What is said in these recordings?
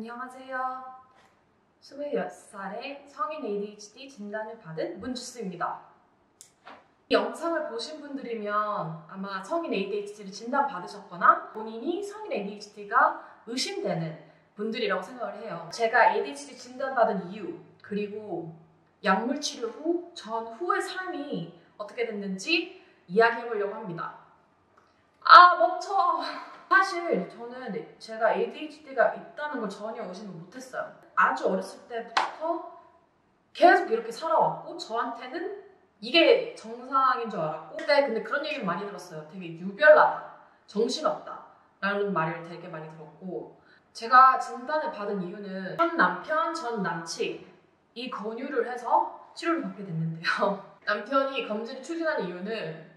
안녕하세요. 26살의 성인 ADHD 진단을 받은 문주스입니다. 이 영상을 보신 분들이면 아마 성인 ADHD를 진단받으셨거나 본인이 성인 ADHD가 의심되는 분들이라고 생각을 해요. 제가 ADHD 진단받은 이유, 그리고 약물 치료 후, 전 후의 삶이 어떻게 됐는지 이야기해 보려고 합니다. 아, 멈춰! 사실 저는 제가 ADHD가 있다는 걸 전혀 의심을 못했어요. 아주 어렸을 때부터 계속 이렇게 살아왔고 저한테는 이게 정상인 줄 알았고 그때 근데 그런 얘기를 많이 들었어요. 되게 유별나다, 정신없다 라는 말을 되게 많이 들었고 제가 진단을 받은 이유는 전 남편, 전 남친 이 권유를 해서 치료를 받게 됐는데요. 남편이 검진을 추진한 이유는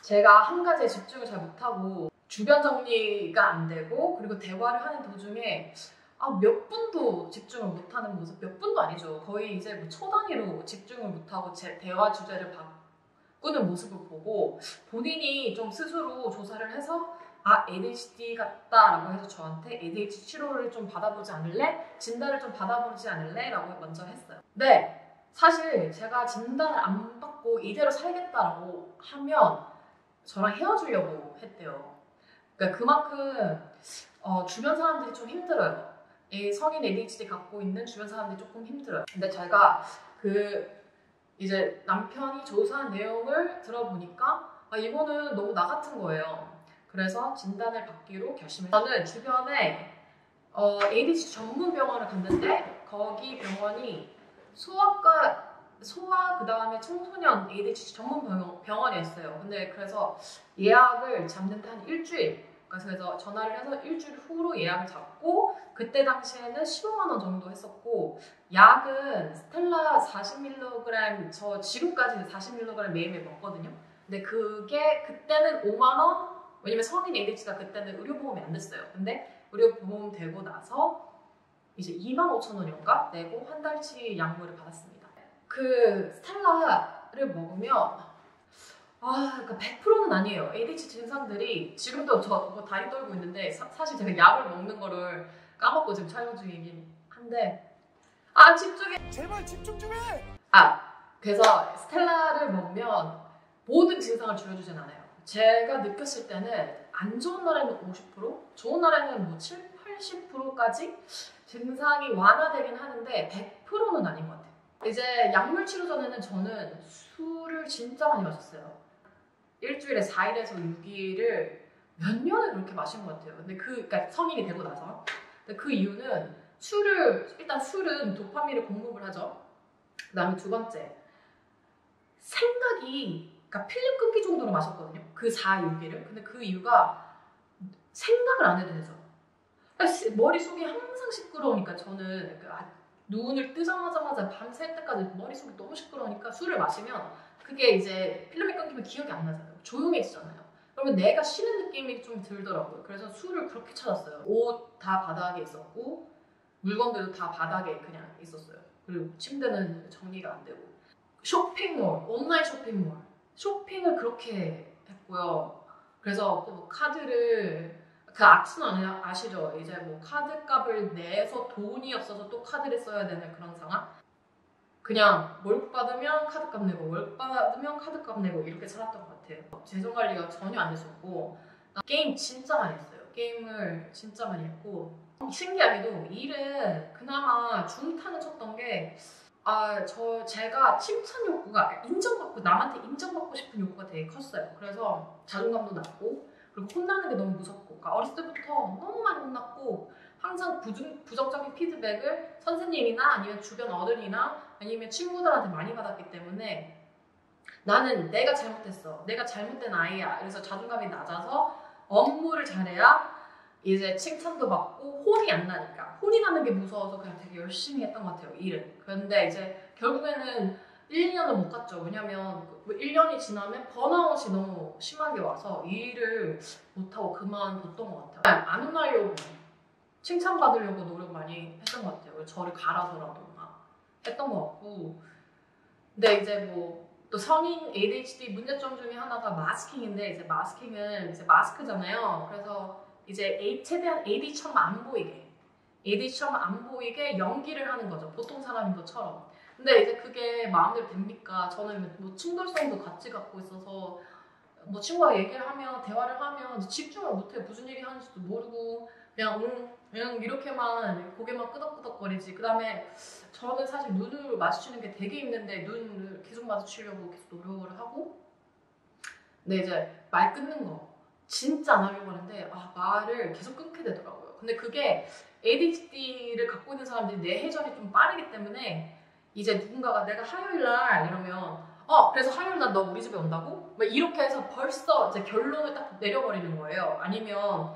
제가 한 가지에 집중을 잘 못하고 주변 정리가 안 되고 그리고 대화를 하는 도중에 아, 몇 분도 집중을 못하는 모습 몇 분도 아니죠 거의 이제 뭐 초단위로 집중을 못하고 제 대화 주제를 바꾸는 모습을 보고 본인이 좀 스스로 조사를 해서 아 ADHD 같다라고 해서 저한테 ADHD 치료를 좀 받아보지 않을래? 진단을 좀 받아보지 않을래? 라고 먼저 했어요 네 사실 제가 진단을 안 받고 이대로 살겠다라고 하면 저랑 헤어지려고 했대요 그러니까 그만큼 어, 주변 사람들이 좀 힘들어요. 이 성인 ADHD 갖고 있는 주변 사람들이 조금 힘들어요. 근데 제가 그 이제 남편이 조사한 내용을 들어보니까 아, 이거는 너무 나 같은 거예요. 그래서 진단을 받기로 결심했어요. 저는 주변에 어, ADHD 전문 병원을 갔는데 거기 병원이 소아과 소아 그 다음에 청소년 ADHD 전문 병원, 병원이었어요. 근데 그래서 예약을 잡는 데 한 일주일 그래서 전화를 해서 일주일 후로 예약을 잡고 그때 당시에는 15만 원 정도 했었고 약은 스텔라 40mg 저 지금까지는 40mg 매일매일 먹거든요. 근데 그게 그때는 5만 원 왜냐면 성인 ADHD가 그때는 의료보험이 안 됐어요. 근데 의료보험 되고 나서 이제 2만 5천 원인가 내고 한 달치 약물을 받았습니다. 그 스텔라를 먹으면 아, 그러니까 100%는 아니에요. ADHD 증상들이 지금도 저뭐 다리 떨고 있는데 사, 실 제가 약을 먹는 거를 까먹고 지금 촬영 중이긴 한데 아 집중해. 제발 집중 좀 해. 아 그래서 스텔라를 먹으면 모든 증상을 줄여주진 않아요. 제가 느꼈을 때는 안 좋은 날에는 50%, 좋은 날에는 뭐 7, 80%까지 증상이 완화되긴 하는데 100%는 아닌 것 같아요. 이제 약물 치료 전에는 저는 술을 진짜 많이 마셨어요. 일주일에 4일에서 6일을 몇 년을 그렇게 마신 것 같아요. 근데 그, 그러니까 성인이 되고 나서. 근데 그 이유는 술을, 일단 술은 도파민을 공급을 하죠. 그 다음에 두 번째, 생각이, 그러니까 필름 끊기 정도로 마셨거든요. 그 4, 6일을. 근데 그 이유가 생각을 안 해도 되죠. 그러니까 머릿속이 항상 시끄러우니까 저는 그 아, 눈을 뜨자마자 밤샐 때까지 머릿속이 너무 시끄러우니까 술을 마시면 그게 이제 필름이 끊기면 기억이 안 나잖아요. 조용해지잖아요. 그러면 내가 쉬는 느낌이 좀 들더라고요. 그래서 술을 그렇게 찾았어요. 옷 다 바닥에 있었고 물건들도 다 바닥에 그냥 있었어요. 그리고 침대는 정리가 안 되고 쇼핑몰, 온라인 쇼핑몰 쇼핑을 그렇게 했고요. 그래서 또 카드를 그 악순환 아시죠? 이제 뭐 카드 값을 내서 돈이 없어서 또 카드를 써야 되는 그런 상황. 그냥 월급 받으면 카드 값 내고 월급 받으면 카드 값 내고 이렇게 살았던 것 같아요. 재정 관리가 전혀 안 됐었고 게임 진짜 많이 했어요. 게임을 진짜 많이 했고 신기하게도 일은 그나마 중타는 쳤던 게 아, 저, 제가 칭찬 욕구가, 인정받고, 남한테 인정받고 싶은 욕구가 되게 컸어요. 그래서 자존감도 낮고, 그리고 혼나는 게 너무 무섭고, 그러니까 어렸을 때부터 너무 많이 혼났고, 항상 부정, 부정적인 피드백을 선생님이나 아니면 주변 어른이나 아니면 친구들한테 많이 받았기 때문에 나는 내가 잘못했어. 내가 잘못된 아이야. 그래서 자존감이 낮아서 업무를 잘해야 이제 칭찬도 받고 혼이 안 나니까 혼이 나는 게 무서워서 그냥 되게 열심히 했던 것 같아요 일을 그런데 이제 결국에는 1, 2년을 못 갔죠 왜냐면 1년이 그 지나면 번아웃이 너무 심하게 와서 일을 못하고 그만뒀던 것 같아요 안 혼나려고 칭찬받으려고 노력 많이 했던 것 같아요. 저를 갈아서라도 막 했던 것 같고. 근데 이제 뭐 또 성인 ADHD 문제점 중에 하나가 마스킹인데 이제 마스킹은 이제 마스크잖아요. 그래서 이제 A, 최대한 AD처럼 안 보이게 ADHD처럼 안 보이게 연기를 하는 거죠. 보통 사람인 것처럼. 근데 이제 그게 마음대로 됩니까? 저는 뭐 충돌성도 같이 갖고 있어서 뭐 친구와 얘기를 하면 대화를 하면 집중을 못해요. 무슨 얘기 하는지도 모르고 그냥 응, 그냥 이렇게만 고개만 끄덕끄덕거리지. 그 다음에 저는 사실 눈을 마주치는 게 되게 힘든데 눈을 계속 마주치려고 계속 노력을 하고 근데 이제 말 끊는 거 진짜 안 하려고 하는데 아 말을 계속 끊게 되더라고요. 근데 그게 ADHD를 갖고 있는 사람들이 뇌 회전이 좀 빠르기 때문에 이제 누군가가 내가 화요일 날 이러면 어 그래서 화요일 날 너 우리 집에 온다고? 막 이렇게 해서 벌써 이제 결론을 딱 내려버리는 거예요. 아니면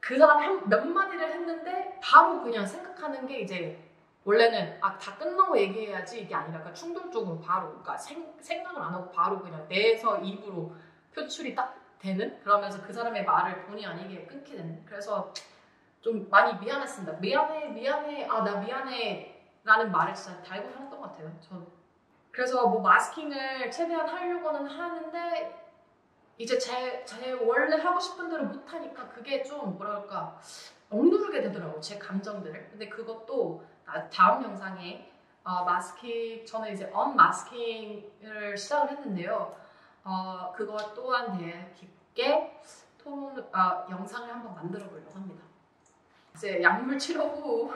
그 사람이 한 몇 마디를 했는데 바로 그냥 생각하는 게 이제 원래는 아 다 끝나고 얘기해야지 이게 아니라 그러니까 충동적으로 바로 그러니까 생, 생각을 안 하고 바로 그냥 내에서 입으로 표출이 딱 되는 그러면서 그 사람의 말을 본의 아니게 끊게 되는 그래서 좀 많이 미안했습니다. 미안해 미안해 아 나 미안해 라는 말을 진짜 달고 살았던 것 같아요. 전 그래서 뭐 마스킹을 최대한 하려고는 하는데 이제 제, 제 원래 하고 싶은 대로 못하니까 그게 좀 뭐랄까 억누르게 되더라고요. 제 감정들을. 근데 그것도 나- 다음 영상에 어, 마스킹 저는 이제 언마스킹을 시작을 했는데요. 어, 그것 또한 되게 깊게 토론 아, 영상을 한번 만들어 보려고 합니다. 이제 약물 치료 후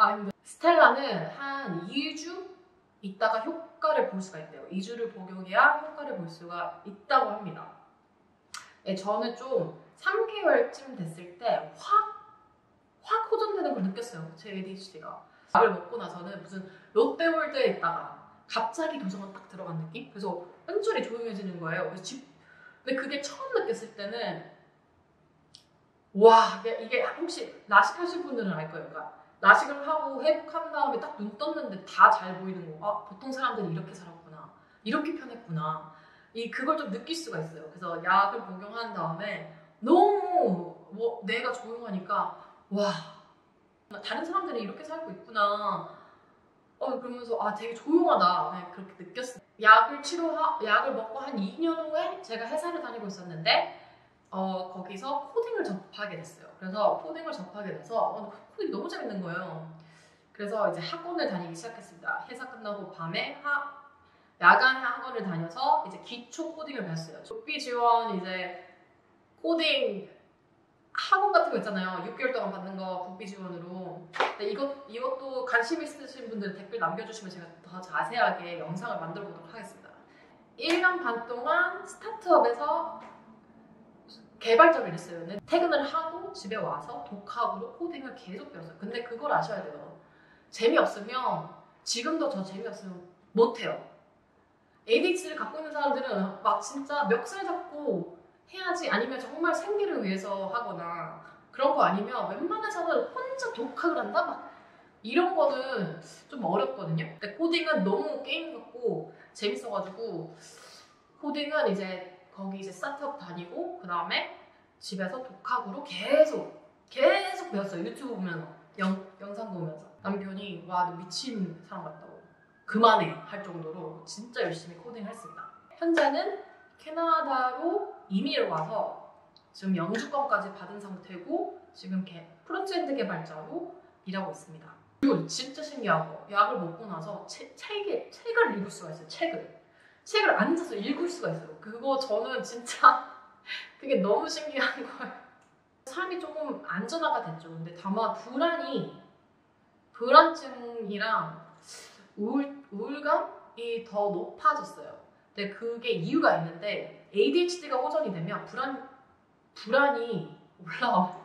아, 근데 스텔라는 한 2주 있다가 효과를 볼 수가 있대요. 2주를 복용해야 효과를 볼 수가 있다고 합니다. 네, 저는 좀 3개월쯤 됐을 때 확, 확 호전되는 걸 느꼈어요. 제 ADHD가. 약을 먹고 나서는 무슨 롯데월드에 있다가 갑자기 도서관 딱 들어간 느낌? 그래서 한줄이 조용해지는 거예요. 집, 근데 그게 처음 느꼈을 때는 와, 이게, 혹시 라식하신 분들은 알 거예요. 그러니까 라식을 하고 회복한 다음에 딱 눈 떴는데 다 잘 보이는 거. 아, 보통 사람들이 이렇게 살았구나. 이렇게 편했구나. 이 그걸 좀 느낄 수가 있어요. 그래서 약을 복용한 다음에 너무 뭐 내가 조용하니까 와 다른 사람들이 이렇게 살고 있구나. 어 그러면서 아 되게 조용하다. 네, 그렇게 느꼈어요. 약을 치료하 약을 먹고 한 2년 후에 제가 회사를 다니고 있었는데 어 거기서 코딩을 접하게 됐어요. 그래서 코딩을 접하게 돼서 어, 코딩 너무 재밌는 거예요. 그래서 이제 학원을 다니기 시작했습니다. 회사 끝나고 밤에 하, 야간 학원을 다녀서 이제 기초 코딩을 배웠어요. 조비 지원 이제 코딩 학원 같은 거 있잖아요. 6개월 동안 받는 거 국비 지원으로. 근데 이것 이것도 관심 있으신 분들 댓글 남겨주시면 제가 더 자세하게 영상을 만들어 보도록 하겠습니다. 1년 반 동안 스타트업에서 개발자를 했어요. 퇴근을 하고 집에 와서 독학으로 코딩을 계속 배웠어요. 근데 그걸 아셔야 돼요. 재미없으면 지금도 저 재미없으면 못해요. ADHD를 갖고 있는 사람들은 막 진짜 멱살 잡고 해야지 아니면 정말 생리를 위해서 하거나 그런 거 아니면 웬만해서는 혼자 독학을 한다? 막 이런 거는 좀 어렵거든요. 근데 코딩은 너무 게임 같고 재밌어가지고 코딩은 이제 거기 이제 스타트업 다니고 그 다음에 집에서 독학으로 계속 계속 배웠어요. 유튜브 보면서 영, 영상 보면서 남편이 와 너 미친 사람 같다고 그만해 할 정도로 진짜 열심히 코딩을 했습니다. 현재는 캐나다로 이민을 와서 지금 영주권까지 받은 상태고 지금 개, frontend 개발자로 일하고 있습니다. 그리고 진짜 신기한 거 약을 먹고 나서 책, 책에, 책을 읽을 수가 있어요. 책을 책을 앉아서 읽을 수가 있어요. 그거 저는 진짜 그게 너무 신기한 거예요. 삶이 조금 안전화가 됐죠. 근데 다만 불안이 불안증이랑 우울, 우울감이 더 높아졌어요. 근데 그게 이유가 있는데 ADHD가 호전이 되면 불안 불안이 올라와요.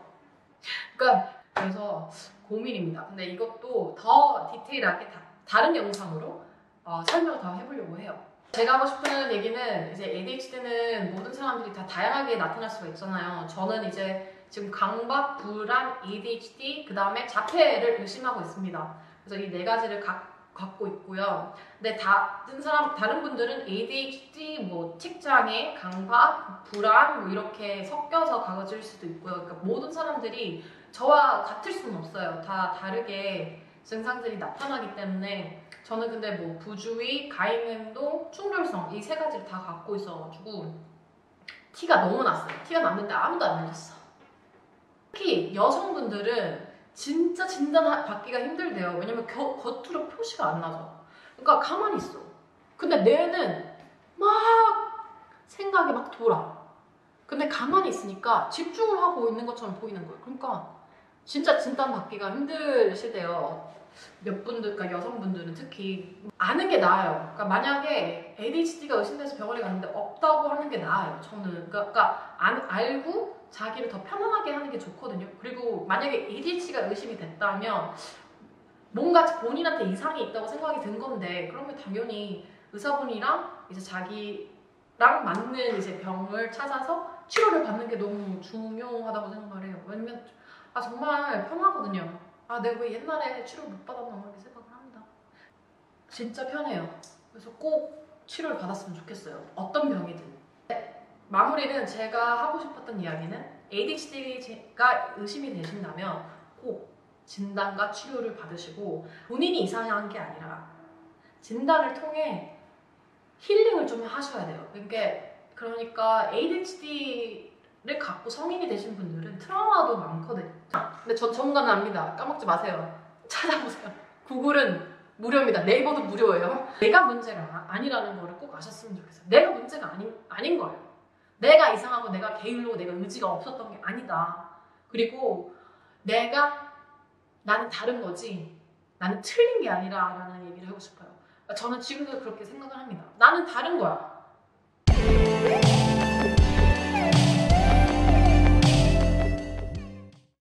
그러니까 그래서 고민입니다. 근데 이것도 더 디테일하게 다, 다른 영상으로 어, 설명을 더 해보려고 해요. 제가 하고 싶은 얘기는 이제 ADHD는 모든 사람들이 다 다양하게 나타날 수가 있잖아요. 저는 이제 지금 강박, 불안, ADHD, 그 다음에 자폐를 의심하고 있습니다. 그래서 이 네 가지를 가, 갖고 있고요. 근데 다른 사람, 다른 분들은 ADHD, 뭐 책장애, 강박, 불안 뭐 이렇게 섞여서 가질 수도 있고요. 그러니까 모든 사람들이 저와 같을 수는 없어요. 다 다르게 증상들이 나타나기 때문에 저는 근데 뭐 부주의, 가임행동, 충돌성 이 세 가지를 다 갖고 있어가지고 티가 너무 났어요. 티가 났는데 아무도 안 알렸어. 특히 여성분들은 진짜 진단 받기가 힘들대요. 왜냐면 겨- 겉으로 표시가 안 나죠. 그러니까 가만히 있어. 근데 뇌는 막 생각이 막 돌아. 근데 가만히 있으니까 집중을 하고 있는 것처럼 보이는 거예요. 그러니까 진짜 진단 받기가 힘드시대요. 몇 분들, 그러니까 여성분들은 특히 아는 게 나아요. 그러니까 만약에 ADHD가 의심돼서 병원에 갔는데 없다고 하는 게 나아요. 저는 그러니까, 그러니까 안- 알고 자기를 더 편안하게 하는 게 좋거든요. 그리고 만약에 ADHD가 의심이 됐다면 뭔가 본인한테 이상이 있다고 생각이 든 건데 그러면 당연히 의사분이랑 이제 자기랑 맞는 이제 병을 찾아서 치료를 받는 게 너무 중요하다고 생각을 해요. 왜냐면 아 정말 편하거든요. 아 내가 왜 옛날에 치료 못 받았나 이렇게 생각을 합니다. 진짜 편해요. 그래서 꼭 치료를 받았으면 좋겠어요. 어떤 병이든. 네, 마무리는 제가 하고 싶었던 이야기는 ADHD가 의심이 되신다면 꼭 진단과 치료를 받으시고 본인이 이상한 게 아니라 진단을 통해 힐링을 좀 하셔야 돼요. 그러니까 그러니까 ADHD를 갖고 성인이 되신 분들은 트라우마도 많거든요. 근데 전 전문가는 압니다. 까먹지 마세요. 찾아보세요. 구글은 무료입니다. 네이버도 무료예요. 내가 문제가 아니라는 거를 꼭 아셨으면 좋겠어요. 내가 문제가 아닌, 아닌 거예요. 내가 이상하고 내가 게을르고 내가 의지가 없었던 게 아니다. 그리고 내가 나는 다른 거지 나는 틀린 게 아니라 라는 얘기를 하고 싶어요. 저는 지금도 그렇게 생각을 합니다. 나는 다른 거야.